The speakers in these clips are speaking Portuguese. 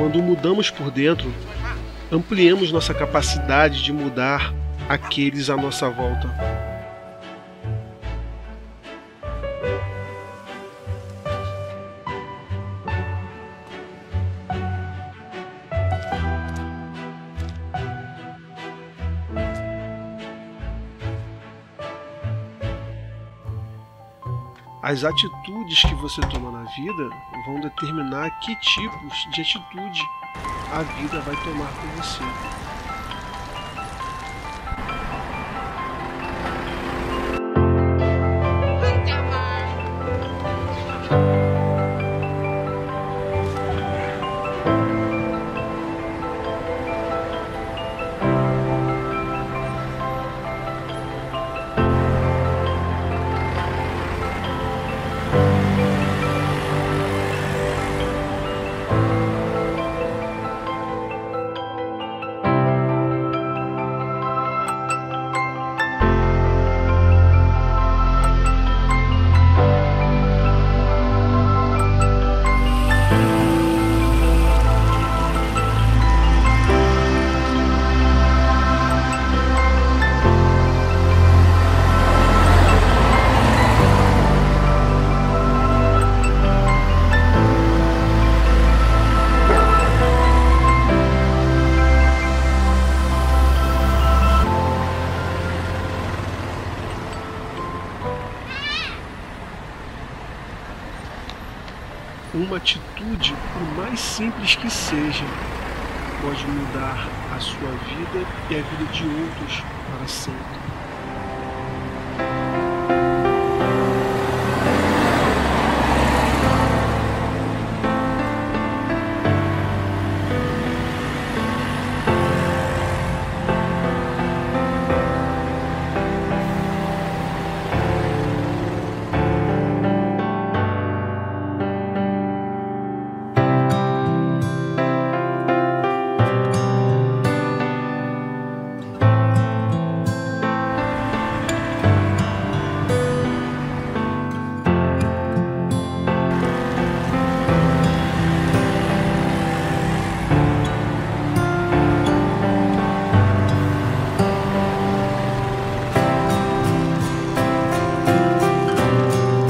Quando mudamos por dentro, ampliamos nossa capacidade de mudar aqueles à nossa volta. As atitudes que você toma na vida vão determinar que tipos de atitude a vida vai tomar com você. Uma atitude, por mais simples que seja, pode mudar a sua vida e a vida de outros para sempre.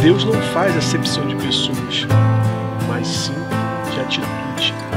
Deus não faz acepção de pessoas, mas sim de atitudes.